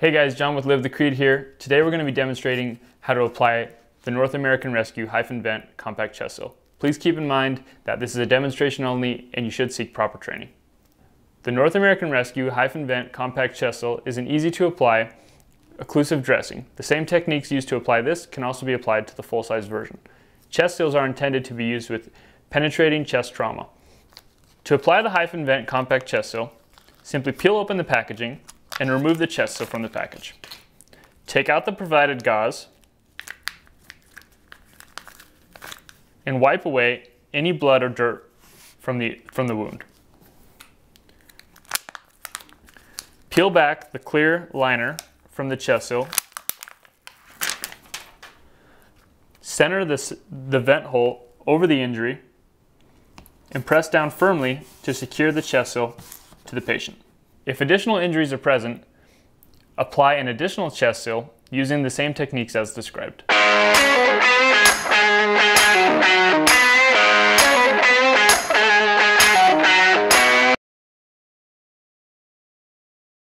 Hey guys, John with Live the Creed here. Today we're going to be demonstrating how to apply the North American Rescue HyFin Vent Compact Chest Seal. Please keep in mind that this is a demonstration only and you should seek proper training. The North American Rescue HyFin Vent Compact Chest Seal is an easy to apply occlusive dressing. The same techniques used to apply this can also be applied to the full-size version. Chest seals are intended to be used with penetrating chest trauma. To apply the HyFin Vent Compact Chest Seal, simply peel open the packaging and remove the chest seal from the package. Take out the provided gauze and wipe away any blood or dirt from the, from the wound. Peel back the clear liner from the chest seal. Center this, the vent hole over the injury and press down firmly to secure the chest seal to the patient. If additional injuries are present, apply an additional chest seal using the same techniques as described.